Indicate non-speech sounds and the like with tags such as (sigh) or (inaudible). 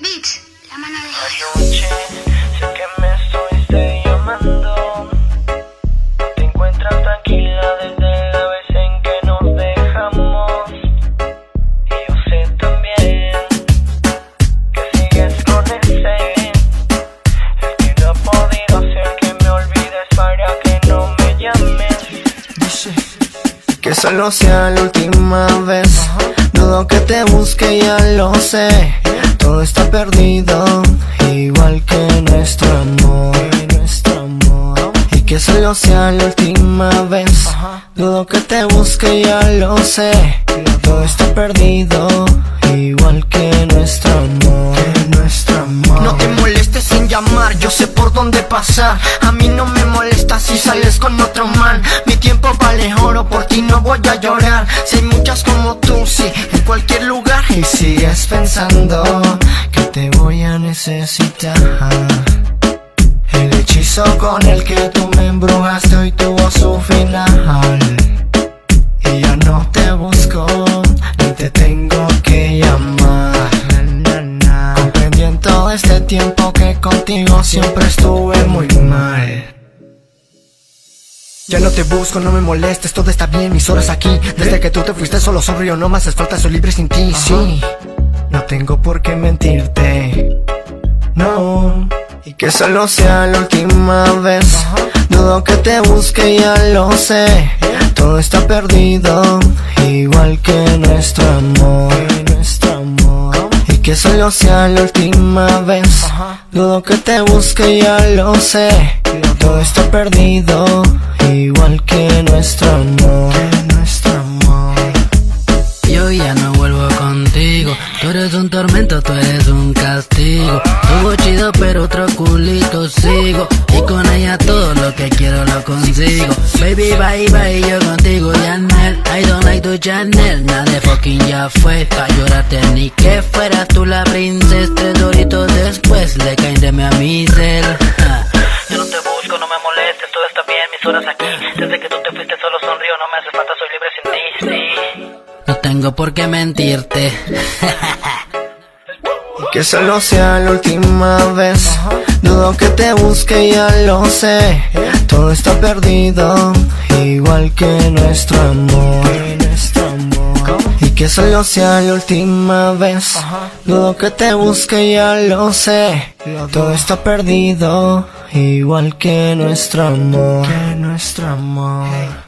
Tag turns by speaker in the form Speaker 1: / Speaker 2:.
Speaker 1: Beats, la mano de
Speaker 2: que
Speaker 3: solo sea la última vez. Dudo que te busque, ya lo sé. Todo está perdido, igual que nuestro amor. Y que solo sea la última vez. Dudo que te busque, ya lo sé. Todo está perdido, dónde pasar. A mí no me molesta si sales con otro man. Mi tiempo vale oro, por ti no voy a llorar. Si hay muchas como tú, sí, en cualquier lugar. Y sigues pensando que te voy a necesitar. El hechizo con el que tú me embrujaste hoy tuvo su final. Ya no te busco, no me molestes, todo está bien, mis horas aquí. Desde que tú te fuiste solo sonrío, no haces falta, soy libre sin ti, sí. No tengo por qué mentirte, no. Y que solo sea la última vez. Dudo que te busque, ya lo sé. Todo está perdido, igual que nuestro amor. nuestro amor. Y que solo sea la última vez. Dudo que te busque, ya lo sé. Todo está perdido, igual que nuestro amor. nuestro amor.
Speaker 4: Yo ya no vuelvo contigo. Tú eres un tormento, tú eres un castigo. Tuvo chido, pero otro sigo. Y con ella todo lo que quiero lo consigo. Baby, bye bye, yo contigo, Chanel. I don't like tu Chanel. Nada de fucking ya fue. Pa' llorarte ni que fueras tú la princesa. Tres doritos después le caen de mi a mi cel.
Speaker 2: Molestes, todo está bien, mis horas aquí. Desde que tú te fuiste solo sonrío, no me hace falta, soy libre sin ti, sí.
Speaker 4: No tengo por qué mentirte. (laughs)
Speaker 3: Que solo sea la última vez. Dudo que te busque, ya lo sé. Todo está perdido, igual que nuestro amor. Que solo sea la última vez. Dudo que te busque, ya lo sé. Todo está perdido, igual que nuestro amor. Que nuestro amor.